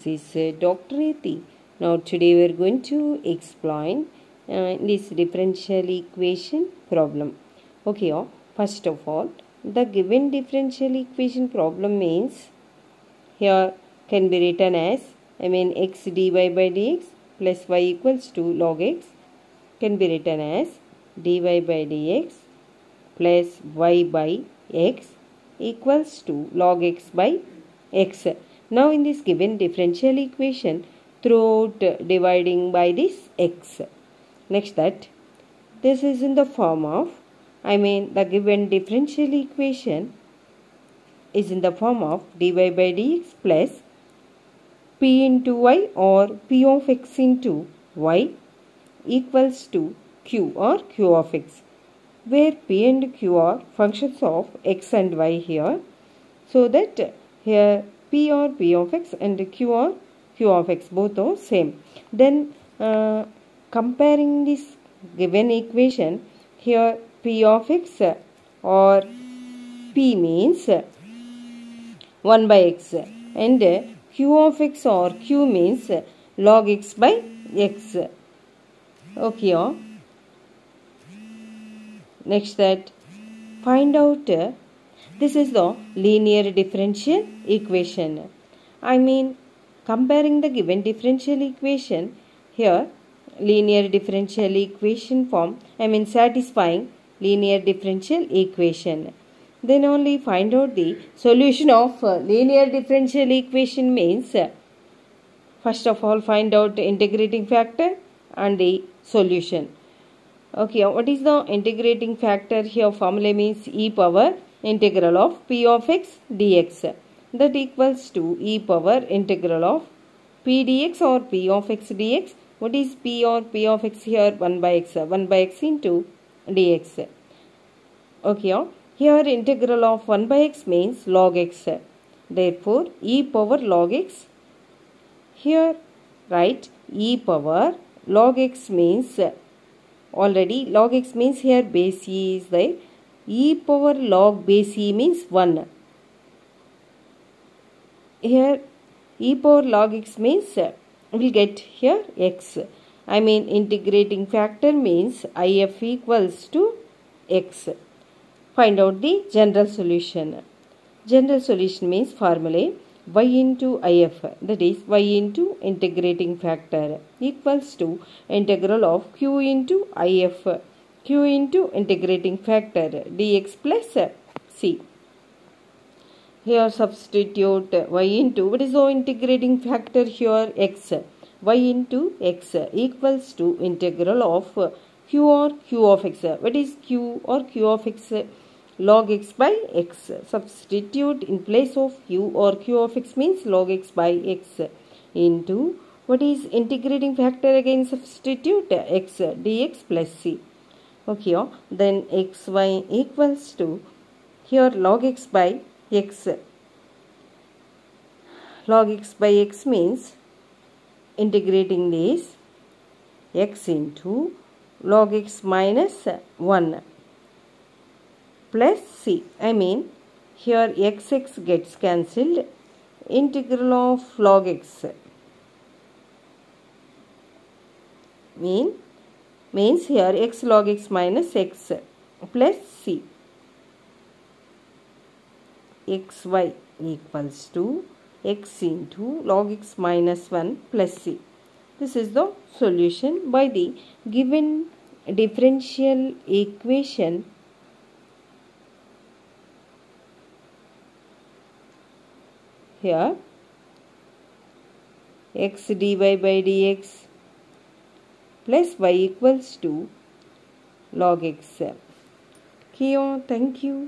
This is uh, Dr. Eti. Now today we are going to explain uh, this differential equation problem. Okay, oh, first of all, the given differential equation problem means here can be written as I mean x dy by dx plus y equals to log x can be written as dy by dx plus y by x equals to log x by x. Now in this given differential equation throughout dividing by this x. Next that this is in the form of I mean the given differential equation is in the form of dy by dx plus p into y or p of x into y equals to q or q of x where p and q are functions of x and y here so that here p or p of x and q or q of x both are same then uh, comparing this given equation here p of x or p means 1 by x and q of x or q means log x by x okay oh. next that find out this is the linear differential equation. I mean comparing the given differential equation here linear differential equation form i mean satisfying linear differential equation. Then only find out the solution of uh, linear differential equation means uh, first of all find out integrating factor and the solution. Okay what is the integrating factor here? Formula means e power integral of p of x dx. That equals to e power integral of p dx or p of x dx. What is p or p of x here? 1 by x 1 by x into dx. Okay here integral of 1 by x means log x. Therefore e power log x. Here write e power log x means already log x means here base e is there e power log base e means 1 here e power log x means we'll get here x. I mean integrating factor means if equals to x. Find out the general solution. General solution means formula y into if that is y into integrating factor equals to integral of q into if q into integrating factor dx plus c. Here substitute y into what is the integrating factor here? X. Y into x equals to integral of q or q of x. What is q or q of x? Log x by x. Substitute in place of q or q of x means log x by x into what is integrating factor again? Substitute x dx plus c okay then xy equals to here log x by x. Log x by x means integrating this x into log x minus 1 plus c. I mean here xx gets cancelled. Integral of log x. Mean means here x log x minus x plus c xy equals to x into log x minus 1 plus c. This is the solution by the given differential equation here x dy by dx plus y equals to log x. Okay, thank you.